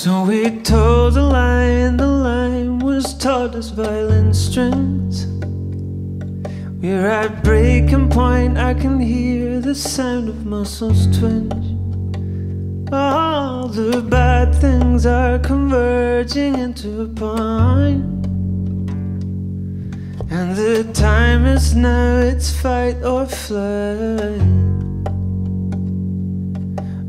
So we told the line, the lie was taut as violin strings. We're at breaking point, I can hear the sound of muscles twinge. All the bad things are converging into a point. And the time is now, it's fight or flight.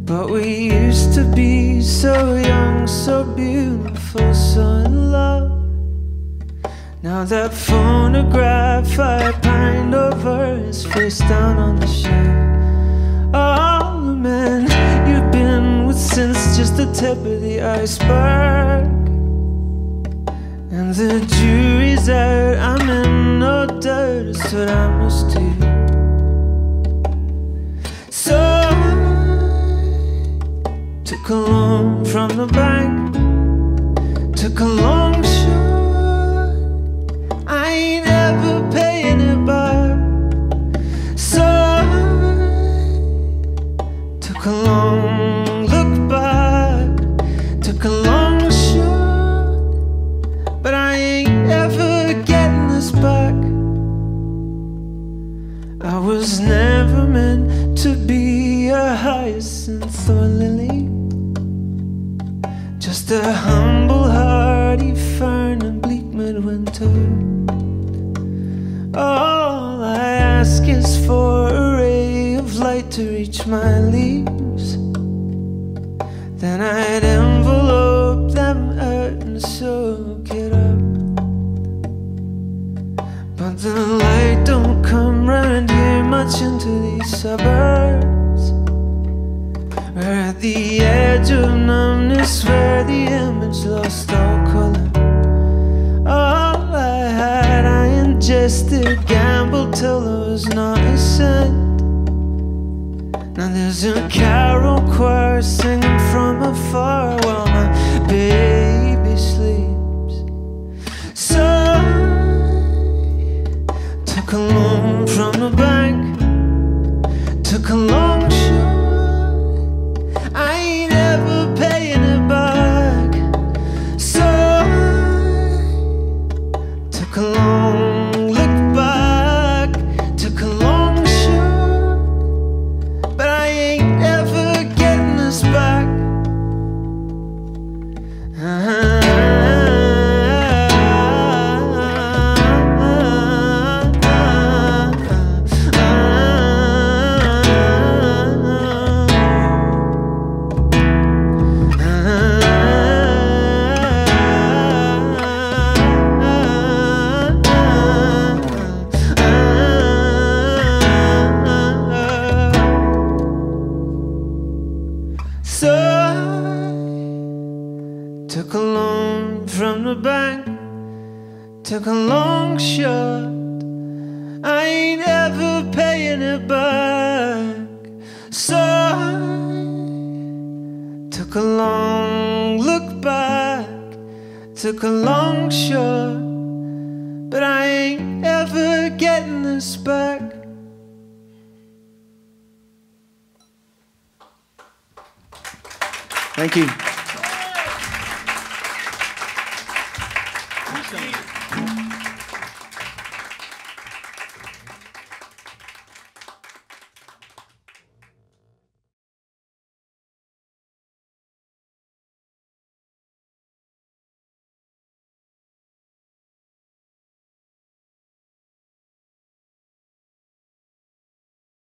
But we used to be so young, so beautiful, so in love. Now that phonograph I pined over is face down on the shelf. Oh, All the men you've been with since just the tip of the iceberg. And the jury's out, I'm in no doubt, it's what I must do. A loan from the bank, took a long shot. I ain't ever paying it back. So took a long look back, took a long shot, but I ain't ever getting this back. I was never meant to be a hyacinth or lily. Just a humble, hardy fern in bleak midwinter. All I ask is for a ray of light to reach my leaves. Then I'd envelope them out and soak it up. But the light don't come round here much into these suburbs. We're at the edge of numbness where image lost all color. All I had, I ingested, gambled till there was not a cent. Now there's a carol choir singing from afar while my baby sleeps. So I took a loan from the bank, took a long So I took a loan from the bank, took a long shot. I ain't ever paying it back. So I took a long look back, took a long shot, but I ain't ever getting this back.